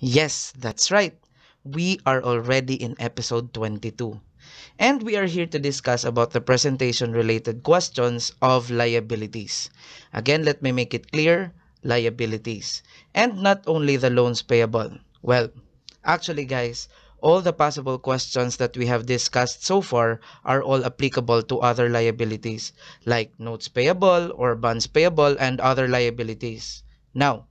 Yes, that's right. We are already in episode 22. And we are here to discuss about the presentation related questions of liabilities. Again, let me make it clear, liabilities. And not only the loans payable. Well, actually guys, all the possible questions that we have discussed so far are all applicable to other liabilities like notes payable or bonds payable and other liabilities. Now,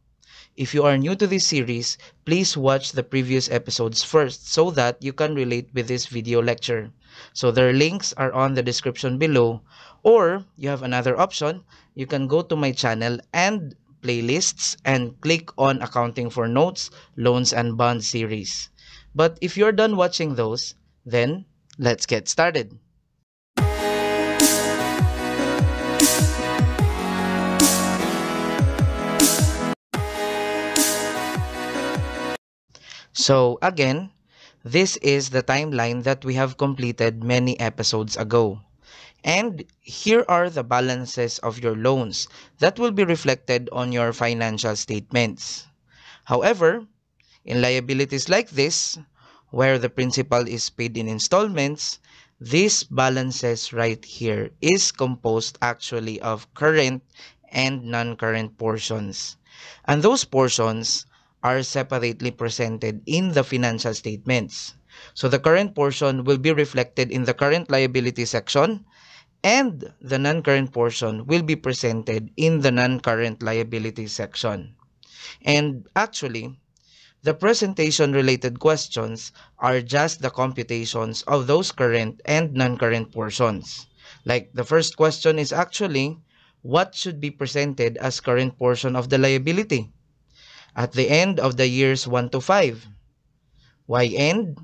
if you are new to this series, please watch the previous episodes first so that you can relate with this video lecture. So their links are on the description below or you have another option, you can go to my channel and playlists and click on accounting for notes, loans and bonds series. But if you're done watching those, then let's get started. So again, this is the timeline that we have completed many episodes ago. And here are the balances of your loans that will be reflected on your financial statements. However, in liabilities like this, where the principal is paid in installments, these balances right here is composed actually of current and non-current portions. And those portions are separately presented in the financial statements. So the current portion will be reflected in the current liability section and the non-current portion will be presented in the non-current liability section. And actually, the presentation-related questions are just the computations of those current and non-current portions. Like the first question is actually, what should be presented as current portion of the liability? At the end of the years 1 to 5. Why end?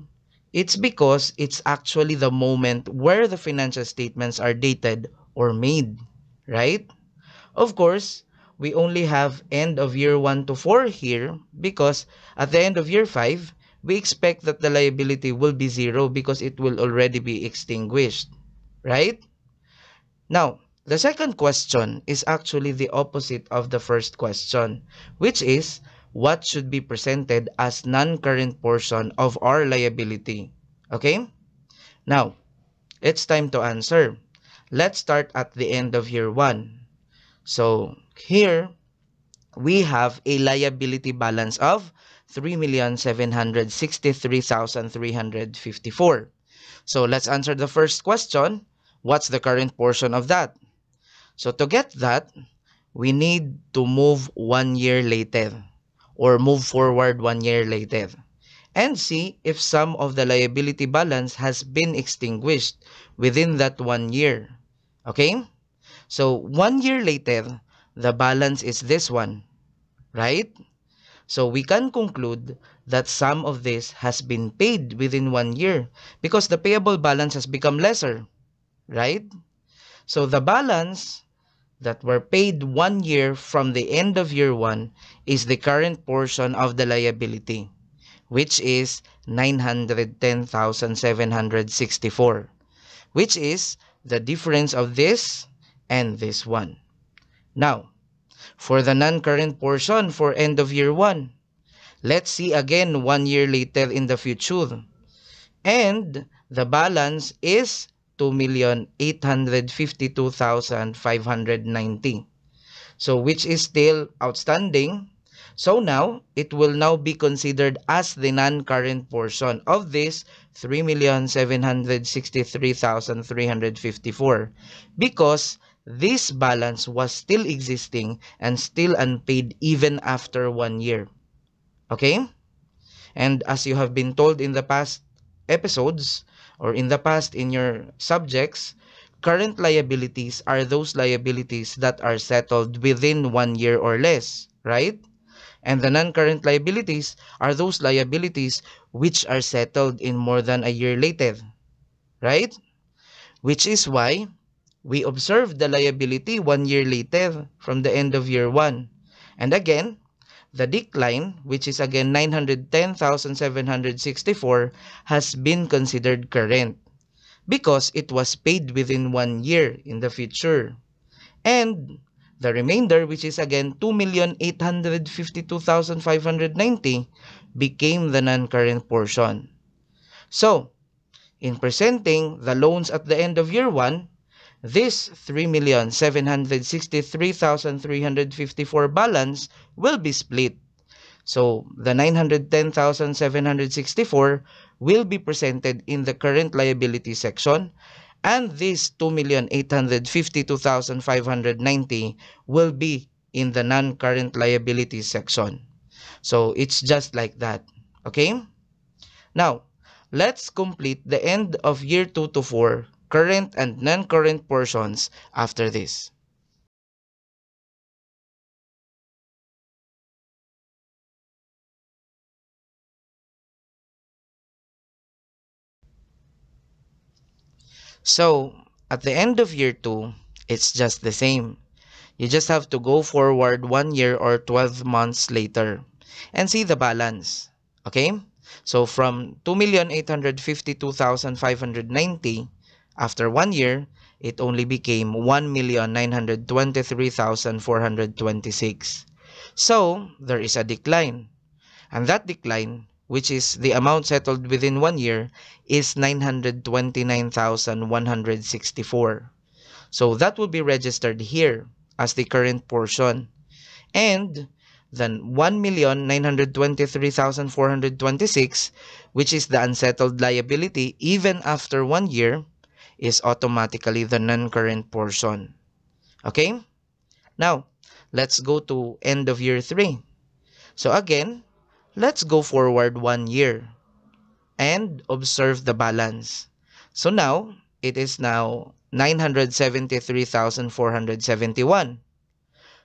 It's because it's actually the moment where the financial statements are dated or made, right? Of course, we only have end of year 1 to 4 here because at the end of year 5, we expect that the liability will be zero because it will already be extinguished, right? Now, the second question is actually the opposite of the first question, which is what should be presented as non-current portion of our liability. Okay? Now, it's time to answer. Let's start at the end of year 1. So, here, we have a liability balance of 3,763,354. So let's answer the first question. What's the current portion of that? So to get that, we need to move one year later or move forward one year later and see if some of the liability balance has been extinguished within that one year. Okay? So one year later, the balance is this one, right? So we can conclude that some of this has been paid within one year because the payable balance has become lesser, right? So the balance that were paid one year from the end of year one is the current portion of the liability, which is 910,764, which is the difference of this and this one. Now, for the non-current portion for end of year 1, let's see again one year later in the future. And the balance is 2,852,590. So which is still outstanding. So now, it will now be considered as the non-current portion of this 3,763,354 because this balance was still existing and still unpaid even after one year. Okay? And as you have been told in the past episodes or in the past in your subjects, current liabilities are those liabilities that are settled within one year or less, right? And the non-current liabilities are those liabilities which are settled in more than a year later, right? Which is why we observe the liability one year later from the end of year 1. And again, the decline, which is again 910,764, has been considered current because it was paid within one year in the future. And The remainder, which is again 2,852,590, became the non-current portion. So, in presenting the loans at the end of year 1, this 3,763,354 balance will be split. So, the 910,764 will be presented in the current liability section and this 2,852,590 will be in the non-current liability section. So it's just like that. Okay? Now, let's complete the end of year 2 to 4 current and non-current portions after this. So, at the end of year 2, it's just the same. You just have to go forward one year or 12 months later and see the balance. Okay? So from 2,852,590 after one year, it only became 1,923,426. So there is a decline. And that decline which is the amount settled within one year, is 929,164. So that will be registered here as the current portion. And then 1,923,426, which is the unsettled liability even after one year, is automatically the non-current portion. Okay? Now, let's go to end of year 3. So again, Let's go forward one year and observe the balance. So now, it is now 973,471.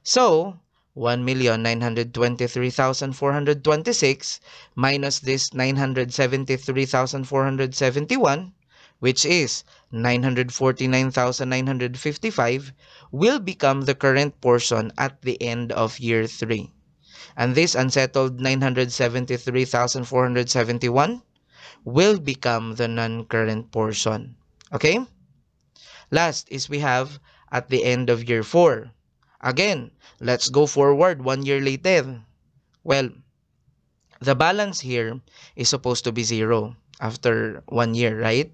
So, 1,923,426 minus this 973,471, which is 949,955, will become the current portion at the end of year 3 and this unsettled 973,471 will become the non-current portion. Okay? Last is we have at the end of year 4. Again, let's go forward one year later. Well, the balance here is supposed to be 0 after one year, right?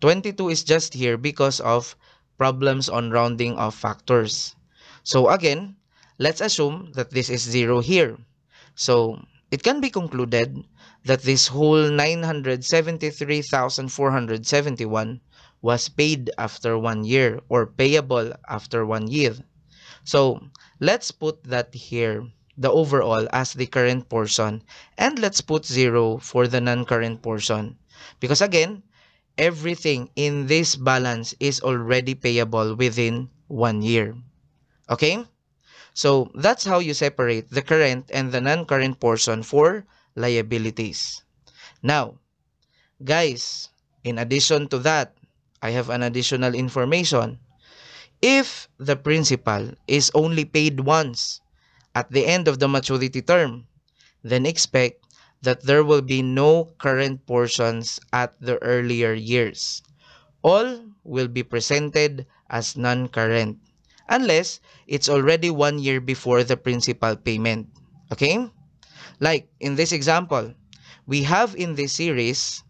22 is just here because of problems on rounding of factors. So again, Let's assume that this is 0 here. So, it can be concluded that this whole 973,471 was paid after one year or payable after one year. So, let's put that here, the overall as the current portion, and let's put 0 for the non-current portion. Because again, everything in this balance is already payable within one year. Okay? So that's how you separate the current and the non-current portion for liabilities. Now, guys, in addition to that, I have an additional information. If the principal is only paid once at the end of the maturity term, then expect that there will be no current portions at the earlier years. All will be presented as non-current unless it's already one year before the principal payment. Okay? Like in this example, we have in this series,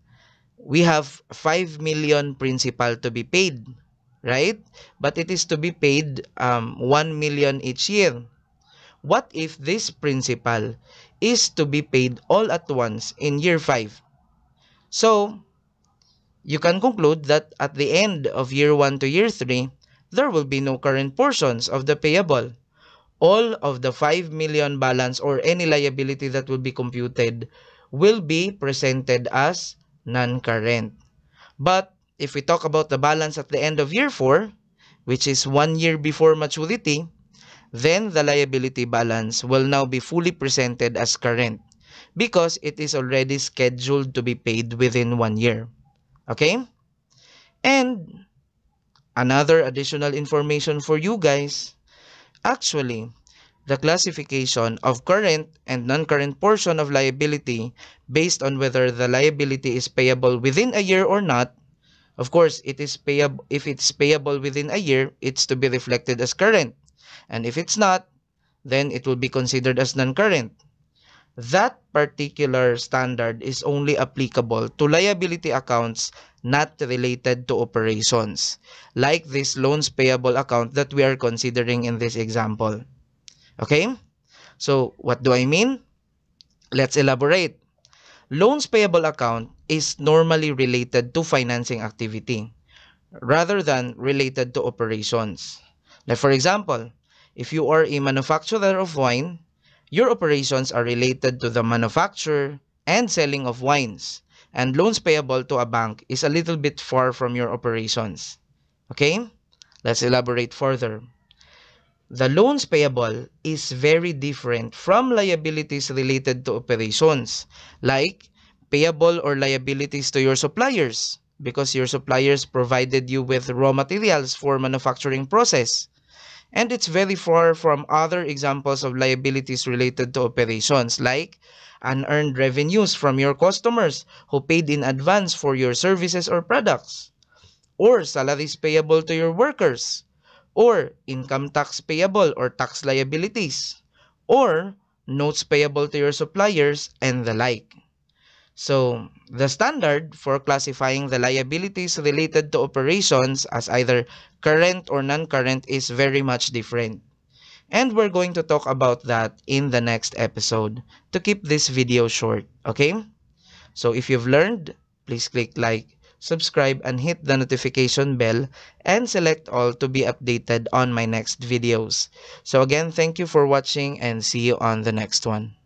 we have 5 million principal to be paid, right? But it is to be paid um, 1 million each year. What if this principal is to be paid all at once in year 5? So, you can conclude that at the end of year 1 to year 3, there will be no current portions of the payable. All of the 5 million balance or any liability that will be computed will be presented as non-current. But if we talk about the balance at the end of year 4, which is one year before maturity, then the liability balance will now be fully presented as current because it is already scheduled to be paid within one year. Okay? And Another additional information for you guys. Actually, the classification of current and non-current portion of liability based on whether the liability is payable within a year or not. Of course, it is payable if it's payable within a year, it's to be reflected as current. And if it's not, then it will be considered as non-current. That particular standard is only applicable to liability accounts not related to operations, like this loans payable account that we are considering in this example. Okay? So, what do I mean? Let's elaborate. Loans payable account is normally related to financing activity rather than related to operations. Like for example, if you are a manufacturer of wine, your operations are related to the manufacture and selling of wines, and loans payable to a bank is a little bit far from your operations. Okay? Let's elaborate further. The loans payable is very different from liabilities related to operations, like payable or liabilities to your suppliers because your suppliers provided you with raw materials for manufacturing process. And it's very far from other examples of liabilities related to operations like unearned revenues from your customers who paid in advance for your services or products, or salaries payable to your workers, or income tax payable or tax liabilities, or notes payable to your suppliers, and the like. So, the standard for classifying the liabilities related to operations as either current or non-current is very much different. And we're going to talk about that in the next episode to keep this video short, okay? So if you've learned, please click like, subscribe, and hit the notification bell and select all to be updated on my next videos. So again, thank you for watching and see you on the next one.